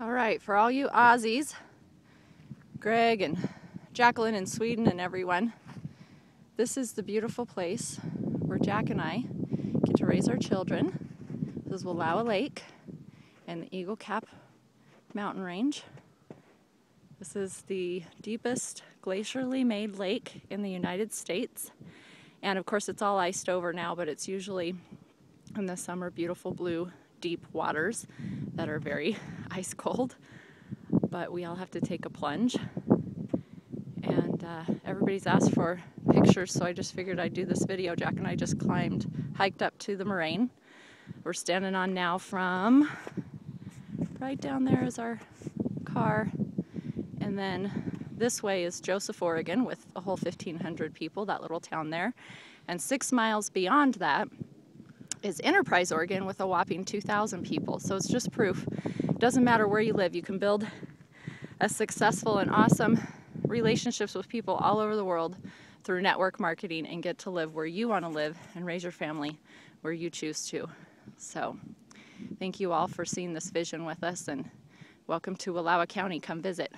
All right, for all you Aussies, Greg and Jacqueline in Sweden and everyone, this is the beautiful place where Jack and I get to raise our children. This is Wallowa Lake and the Eagle Cap mountain range. This is the deepest glacially made lake in the United States. And of course, it's all iced over now, but it's usually in the summer beautiful blue deep waters that are very ice cold. But we all have to take a plunge. And uh, everybody's asked for pictures, so I just figured I'd do this video. Jack and I just climbed, hiked up to the moraine. We're standing on now from right down there is our car. And then this way is Joseph, Oregon, with a whole 1,500 people, that little town there. And six miles beyond that is Enterprise, Oregon, with a whopping 2,000 people. So it's just proof. It doesn't matter where you live, you can build a successful and awesome relationships with people all over the world through network marketing and get to live where you want to live and raise your family where you choose to. So, thank you all for seeing this vision with us and welcome to Wallowa County. Come visit.